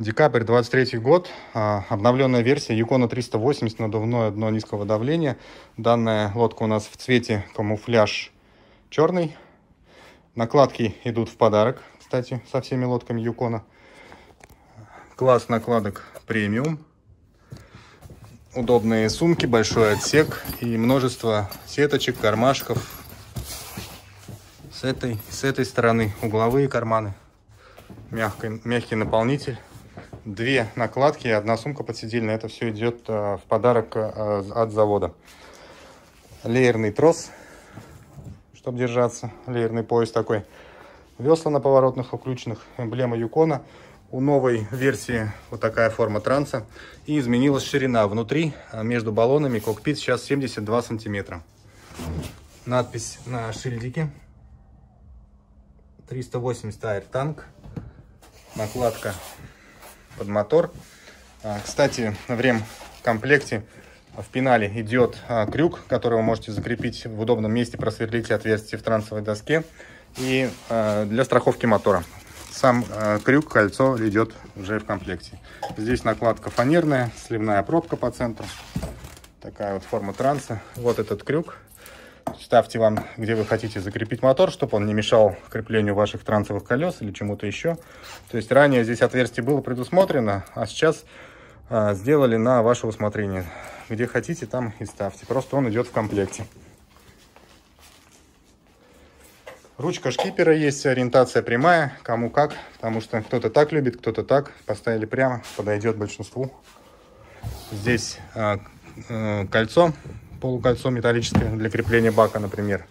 Декабрь 23 год, а, обновленная версия Юкона 380, надувное дно низкого давления. Данная лодка у нас в цвете камуфляж черный. Накладки идут в подарок, кстати, со всеми лодками Юкона. Класс накладок премиум. Удобные сумки, большой отсек и множество сеточек, кармашков. С этой, с этой стороны угловые карманы. Мягкий, мягкий наполнитель две накладки и одна сумка подсидельная. Это все идет э, в подарок э, от завода. Леерный трос, чтобы держаться. Леерный пояс такой. Весла на поворотных включенных. Эмблема Юкона. У новой версии вот такая форма транса. И изменилась ширина внутри. Э, между баллонами кокпит сейчас 72 сантиметра. Надпись на шильдике. 380 Air Tank. Накладка под мотор. А, кстати, в ремкомплекте в пенале идет а, крюк, который вы можете закрепить в удобном месте, просверлить отверстие в трансовой доске. И а, для страховки мотора. Сам крюк, кольцо идет уже в комплекте. Здесь накладка фанерная, сливная пробка по центру. Такая вот форма транса. Вот этот крюк ставьте вам, где вы хотите закрепить мотор, чтобы он не мешал креплению ваших трансовых колес или чему-то еще. То есть ранее здесь отверстие было предусмотрено, а сейчас а, сделали на ваше усмотрение. Где хотите, там и ставьте. Просто он идет в комплекте. Ручка шкипера есть, ориентация прямая, кому как, потому что кто-то так любит, кто-то так. Поставили прямо, подойдет большинству. Здесь а, а, кольцо полукольцо металлическое для крепления бака, например.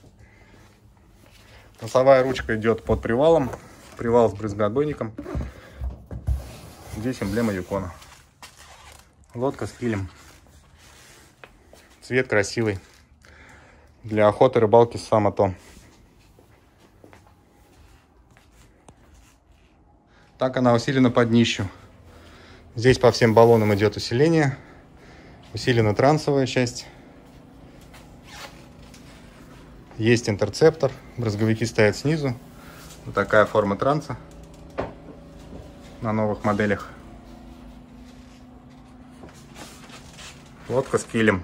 Носовая ручка идет под привалом. Привал с брызгоотбойником. Здесь эмблема Юкона. Лодка с филем. Цвет красивый. Для охоты, рыбалки само то. Так она усилена под днищу. Здесь по всем баллонам идет усиление. Усилена трансовая часть. Есть интерцептор, брызговики стоят снизу. Вот такая форма транса на новых моделях. Лодка с килем.